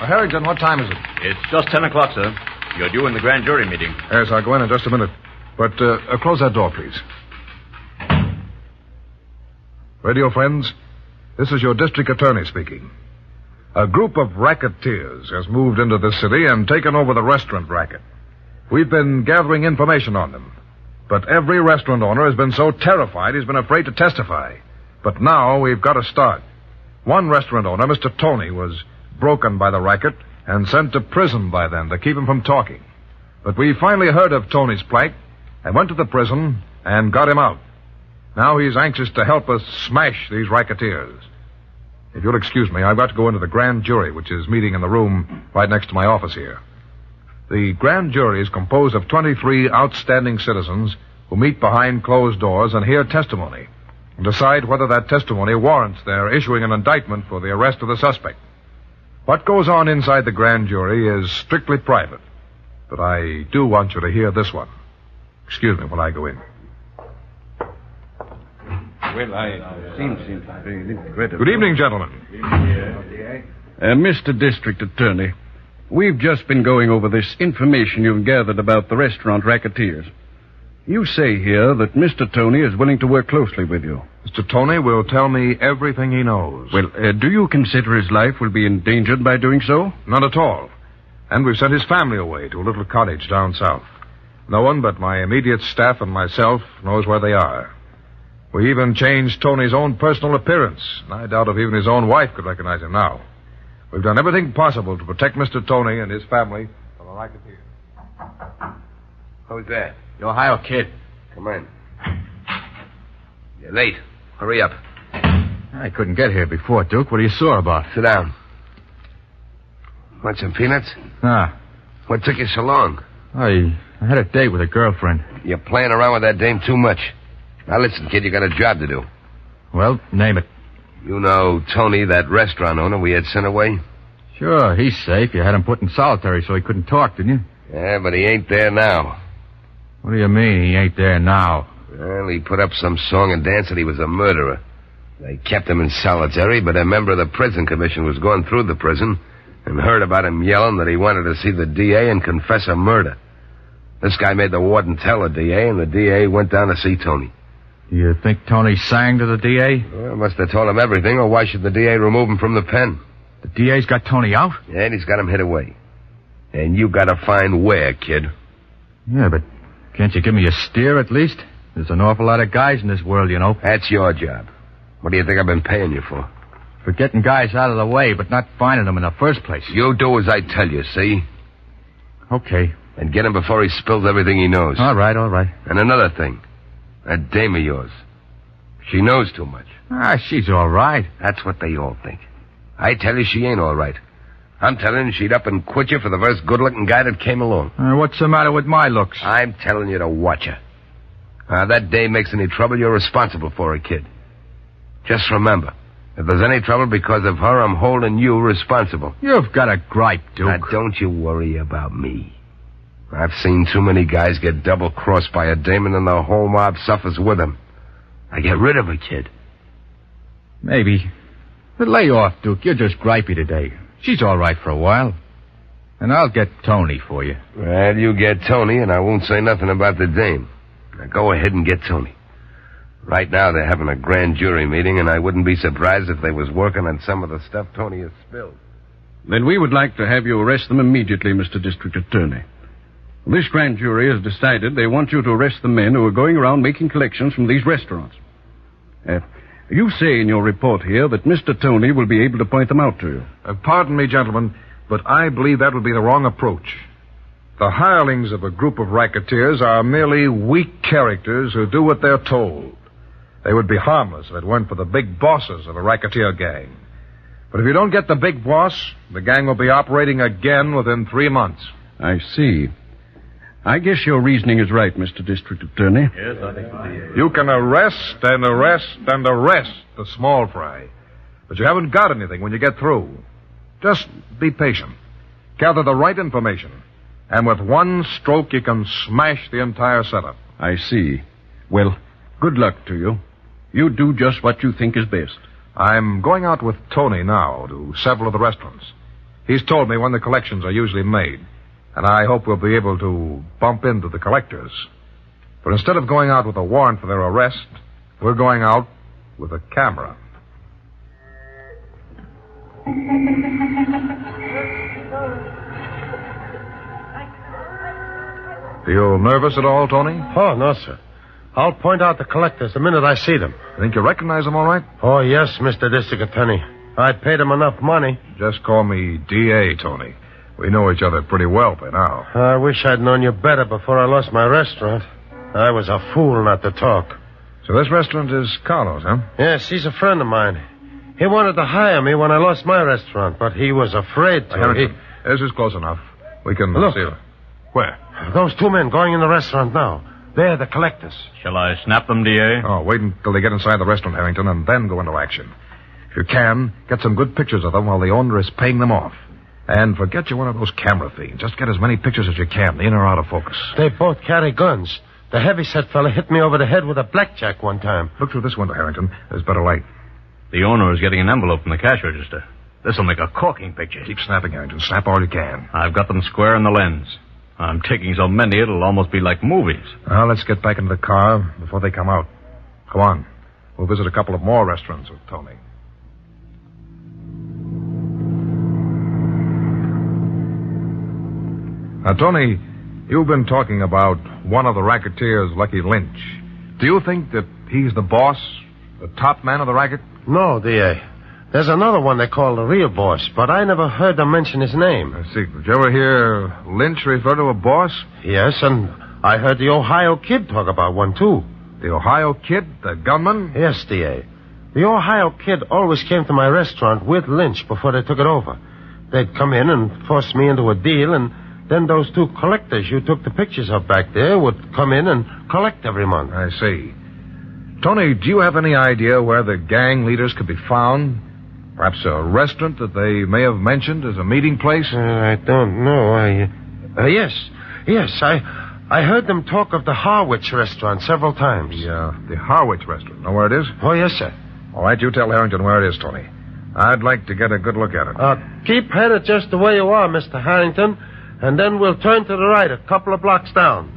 Uh, Harrington, what time is it? It's just 10 o'clock, sir. You're due in the grand jury meeting. Yes, I'll go in in just a minute. But uh, uh, close that door, please. Radio friends, this is your district attorney speaking. A group of racketeers has moved into the city and taken over the restaurant racket. We've been gathering information on them. But every restaurant owner has been so terrified he's been afraid to testify. But now we've got to start. One restaurant owner, Mr. Tony, was broken by the racket and sent to prison by them to keep him from talking. But we finally heard of Tony's plight and went to the prison and got him out. Now he's anxious to help us smash these racketeers. If you'll excuse me, I've got to go into the grand jury, which is meeting in the room right next to my office here. The grand jury is composed of 23 outstanding citizens who meet behind closed doors and hear testimony and decide whether that testimony warrants their issuing an indictment for the arrest of the suspect. What goes on inside the grand jury is strictly private, but I do want you to hear this one. Excuse me while I go in. Well, I seem seem to be regrettable. Good evening, gentlemen. Uh, Mr. District Attorney, we've just been going over this information you've gathered about the restaurant racketeers. You say here that Mr. Tony is willing to work closely with you. Mr. Tony will tell me everything he knows. Well, uh, do you consider his life will be endangered by doing so? Not at all. And we've sent his family away to a little cottage down south. No one but my immediate staff and myself knows where they are. We even changed Tony's own personal appearance. and I doubt if even his own wife could recognize him now. We've done everything possible to protect Mr. Tony and his family from the racketeers. Who's that? The Ohio kid. Come in. You're late. Hurry up. I couldn't get here before, Duke. What are you sore about? Sit down. Want some peanuts? Ah, What took you so long? I, I had a date with a girlfriend. You're playing around with that dame too much. Now listen, kid, you got a job to do. Well, name it. You know Tony, that restaurant owner we had sent away? Sure, he's safe. You had him put in solitary so he couldn't talk, didn't you? Yeah, but he ain't there now. What do you mean he ain't there now? Well, he put up some song and dance that he was a murderer. They kept him in solitary, but a member of the prison commission was going through the prison and heard about him yelling that he wanted to see the DA and confess a murder. This guy made the warden tell the DA, and the DA went down to see Tony. You think Tony sang to the DA? Well, must have told him everything, or why should the DA remove him from the pen? The DA's got Tony out? And he's got him hid away. And you gotta find where, kid. Yeah, but can't you give me a steer at least? There's an awful lot of guys in this world, you know. That's your job. What do you think I've been paying you for? For getting guys out of the way, but not finding them in the first place. You do as I tell you, see? Okay. And get him before he spills everything he knows. All right, all right. And another thing. That dame of yours. She knows too much. Ah, she's all right. That's what they all think. I tell you she ain't all right. I'm telling you she'd up and quit you for the first good-looking guy that came along. Uh, what's the matter with my looks? I'm telling you to watch her. Now, that day makes any trouble, you're responsible for her, kid. Just remember, if there's any trouble because of her, I'm holding you responsible. You've got a gripe, Duke. Now, don't you worry about me. I've seen too many guys get double-crossed by a dame and the whole mob suffers with him. I get rid of her, kid. Maybe. But lay off, Duke. You're just gripey today. She's all right for a while. And I'll get Tony for you. Well, you get Tony, and I won't say nothing about the dame. Now, go ahead and get Tony. Right now, they're having a grand jury meeting, and I wouldn't be surprised if they was working on some of the stuff Tony has spilled. Then we would like to have you arrest them immediately, Mr. District Attorney. This grand jury has decided they want you to arrest the men who are going around making collections from these restaurants. Uh, you say in your report here that Mr. Tony will be able to point them out to you. Uh, pardon me, gentlemen, but I believe that would be the wrong approach. The hirelings of a group of racketeers are merely weak characters who do what they're told. They would be harmless if it weren't for the big bosses of a racketeer gang. But if you don't get the big boss, the gang will be operating again within three months. I see. I guess your reasoning is right, Mr. District Attorney. Yes, I think You can arrest and arrest and arrest the small fry. But you haven't got anything when you get through. Just be patient. Gather the right information. And with one stroke, you can smash the entire setup. I see. Well, good luck to you. You do just what you think is best. I'm going out with Tony now to several of the restaurants. He's told me when the collections are usually made, and I hope we'll be able to bump into the collectors. But instead of going out with a warrant for their arrest, we're going out with a camera. Feel nervous at all, Tony? Oh, no, sir. I'll point out the collectors the minute I see them. Think you recognize them all right? Oh, yes, Mr. District Attorney. I paid them enough money. Just call me D.A., Tony. We know each other pretty well by now. I wish I'd known you better before I lost my restaurant. I was a fool not to talk. So this restaurant is Carlos, huh? Yes, he's a friend of mine. He wanted to hire me when I lost my restaurant, but he was afraid to. Harrington, this is close enough. We can uh, Look. see it. Where? He- Those two men going in the restaurant now. They're the collectors. Shall I snap them, D.A.? Oh, wait until they get inside the restaurant, Harrington, and then go into action. If you can, get some good pictures of them while the owner is paying them off. And forget you're one of those camera fiends. Just get as many pictures as you can, in or out of focus. They both carry guns. The heavyset fella hit me over the head with a blackjack one time. Look through this window, Harrington. There's better light. The owner is getting an envelope from the cash register. This'll make a corking picture. Keep snapping, Harrington. Snap all you can. I've got them square in the lens. I'm taking so many it'll almost be like movies. Now, let's get back into the car before they come out. Come on. We'll visit a couple of more restaurants with Tony. Now, Tony, you've been talking about one of the racketeers, Lucky Lynch. Do you think that he's the boss, the top man of the racket? No, D.A. There's another one they call the real boss, but I never heard them mention his name. I see. Did you ever hear Lynch refer to a boss? Yes, and I heard the Ohio Kid talk about one, too. The Ohio Kid, the gunman? Yes, D.A. The Ohio Kid always came to my restaurant with Lynch before they took it over. They'd come in and force me into a deal, and then those two collectors you took the pictures of back there would come in and collect every month. I see. Tony, do you have any idea where the gang leaders could be found? Perhaps a restaurant that they may have mentioned as a meeting place? Uh, I don't know. I. Uh, yes, yes. I I heard them talk of the Harwich restaurant several times. The, uh, the Harwich restaurant. Know where it is? Oh, yes, sir. All right, you tell Harrington where it is, Tony. I'd like to get a good look at it. Uh, keep headed just the way you are, Mr. Harrington, and then we'll turn to the right a couple of blocks down.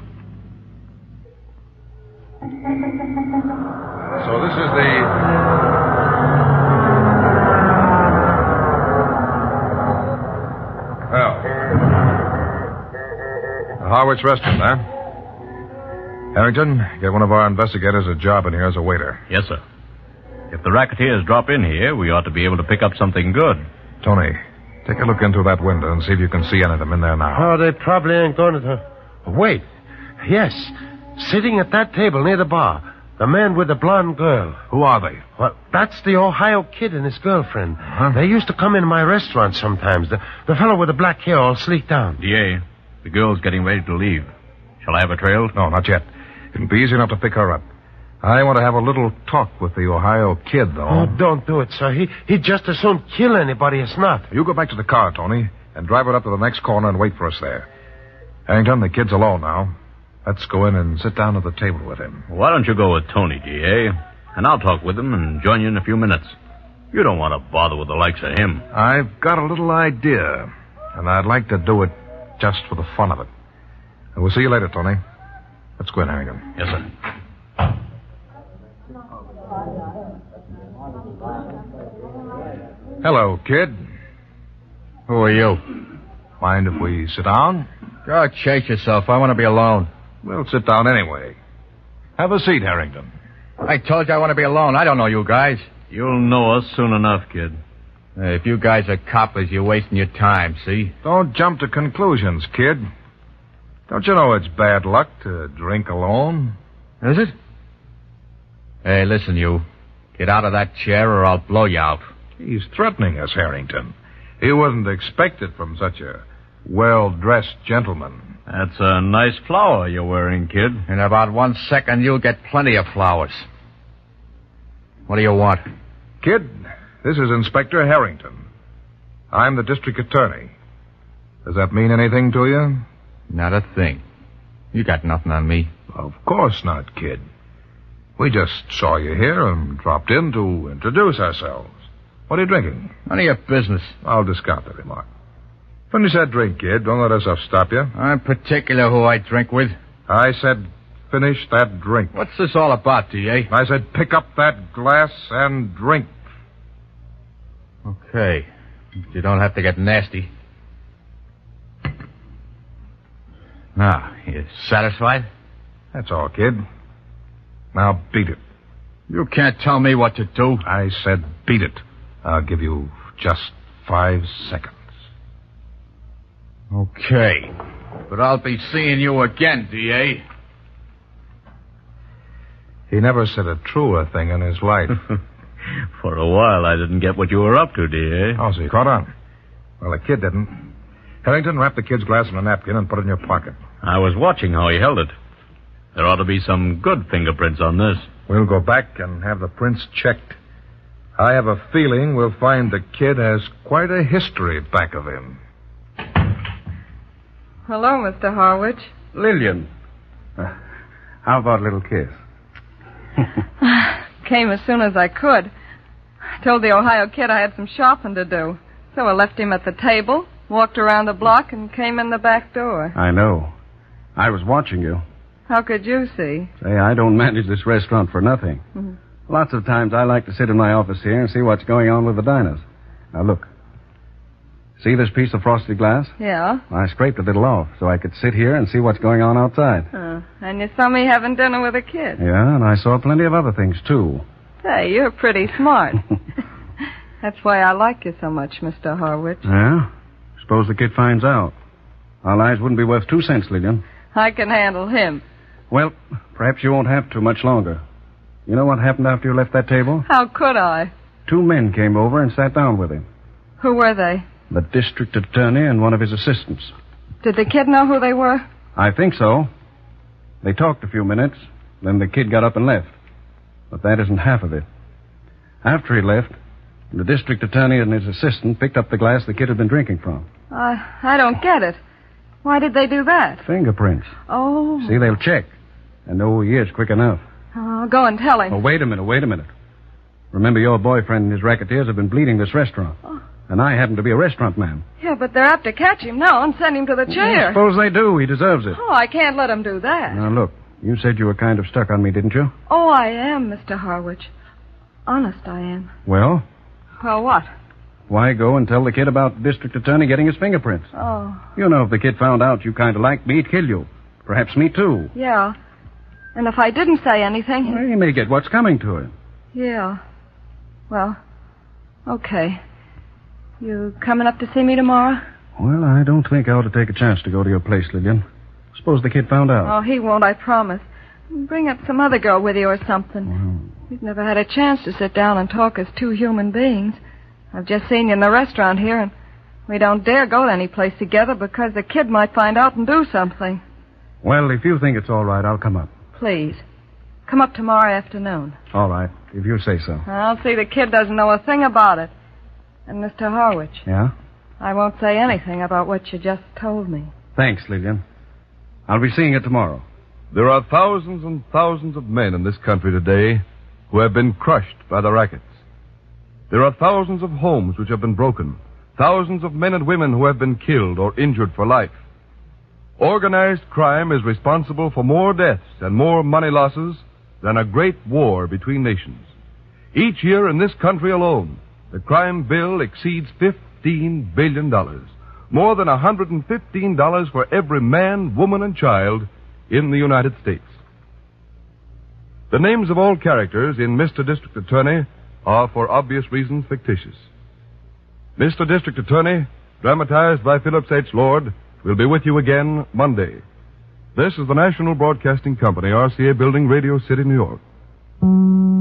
So this is the. The Harwich restaurant, huh? Harrington, get one of our investigators a job in here as a waiter. Yes, sir. If the racketeers drop in here, we ought to be able to pick up something good. Tony, take a look into that window and see if you can see any of them in there now. Oh, they probably ain't going to. Wait. Yes. Sitting at that table near the bar. The man with the blonde girl. Who are they? Well, that's the Ohio kid and his girlfriend. Huh? They used to come in my restaurant sometimes. The, the fellow with the black hair all sleeked down. D.A., the girl's getting ready to leave. Shall I have her trailed? No, not yet. It'll be easy enough to pick her up. I want to have a little talk with the Ohio kid, though. Oh, don't do it, sir. He, he'd just as soon kill anybody as not. You go back to the car, Tony, and drive it up to the next corner and wait for us there. Harrington, the kid's alone now. Let's go in and sit down at the table with him. Why don't you go with Tony, D.A., and I'll talk with him and join you in a few minutes. You don't want to bother with the likes of him. I've got a little idea, and I'd like to do it just for the fun of it. And we'll see you later, Tony. Let's go in, Harrington. Yes, sir. Hello, kid. Who are you? Mind if we sit down? Go chase yourself. I want to be alone. We'll sit down anyway. Have a seat, Harrington. I told you I want to be alone. I don't know you guys. You'll know us soon enough, kid. Hey, if you guys are coppers, you're wasting your time, see? Don't jump to conclusions, kid. Don't you know it's bad luck to drink alone? Is it? Hey, listen, you. Get out of that chair or I'll blow you out. He's threatening us, Harrington. He wasn't expected from such a well-dressed gentleman. That's a nice flower you're wearing, kid. In about one second, you'll get plenty of flowers. What do you want? Kid, this is Inspector Harrington. I'm the district attorney. Does that mean anything to you? Not a thing. You got nothing on me. Of course not, kid. We just saw you here and dropped in to introduce ourselves. What are you drinking? None of your business. I'll discount the remark. Finish that drink, kid. Don't let us stop you. I'm particular who I drink with. I said finish that drink. What's this all about, D.A.? I said pick up that glass and drink. Okay. You don't have to get nasty. Now, you satisfied? That's all, kid. Now beat it. You can't tell me what to do. I said beat it. I'll give you just five seconds. Okay. But I'll be seeing you again, D.A. He never said a truer thing in his life. For a while, I didn't get what you were up to, D.A. oh, so you caught on. Well, the kid didn't. Harrington, wrapped the kid's glass in a napkin and put it in your pocket. I was watching how he held it. There ought to be some good fingerprints on this. We'll go back and have the prints checked. I have a feeling we'll find the kid has quite a history back of him. Hello, Mr. Harwich. Lillian. Uh, how about a little kiss? Came as soon as I could. Told the Ohio kid I had some shopping to do. So I left him at the table, walked around the block, and came in the back door. I know. I was watching you. How could you see? Say, I don't manage this restaurant for nothing. Mhm. Lots of times I like to sit in my office here and see what's going on with the diners. Now look. See this piece of frosted glass? Yeah? I scraped a little off so I could sit here and see what's going on outside. Uh, and you saw me having dinner with a kid. Yeah, and I saw plenty of other things too. Hey, you're pretty smart. That's why I like you so much, Mr. Harwich. Yeah? Suppose the kid finds out. Our lives wouldn't be worth two cents, Lillian. I can handle him. Well, perhaps you won't have to much longer. You know what happened after you left that table? How could I? Two men came over and sat down with him. Who were they? The district attorney and one of his assistants. Did the kid know who they were? I think so. They talked a few minutes, then the kid got up and left. But that isn't half of it. After he left, the district attorney and his assistant picked up the glass the kid had been drinking from. I I don't get it. Why did they do that? Fingerprints. Oh. See, they'll check. And know who he is quick enough. I'll go and tell him. Oh, wait a minute, wait a minute. Remember, your boyfriend and his racketeers have been bleeding this restaurant. Oh. And I happen to be a restaurant man. Yeah, but they're apt to catch him now and send him to the mm, chair. Suppose they do. He deserves it. Oh, I can't let him do that. Now, look, you said you were kind of stuck on me, didn't you? Oh, I am, Mr. Harwich. Honest, I am. Well, Well, what? why go and tell the kid about the district attorney getting his fingerprints? Oh, You know, if the kid found out you kind of liked me, he'd kill you. Perhaps me, too. yeah. And if I didn't say anything, Well, he may get what's coming to him. yeah. Well, okay. You coming up to see me tomorrow? Well, I don't think I ought to take a chance to go to your place, Lillian. Suppose the kid found out. Oh, he won't, I promise. Bring up some other girl with you or something. We've never had a chance to sit down and talk as two human beings. I've just seen you in the restaurant here, and we don't dare go to any place together because the kid might find out and do something. Well, if you think it's all right, I'll come up. Please. Come up tomorrow afternoon. All right, if you say so. I'll see the kid doesn't know a thing about it. And Mr. Harwich, Yeah? I won't say anything about what you just told me. Thanks, Lillian. I'll be seeing it tomorrow. There are thousands and thousands of men in this country today who have been crushed by the rackets. There are thousands of homes which have been broken, thousands of men and women who have been killed or injured for life. Organized crime is responsible for more deaths and more money losses than a great war between nations. Each year in this country alone, the crime bill exceeds $15 billion. More than $115 for every man, woman, and child in the United States. The names of all characters in Mr. District Attorney are, for obvious reasons, fictitious. Mr. District Attorney, dramatized by Phillips H. Lord, will be with you again Monday. This is the National Broadcasting Company, RCA Building, Radio City, New York.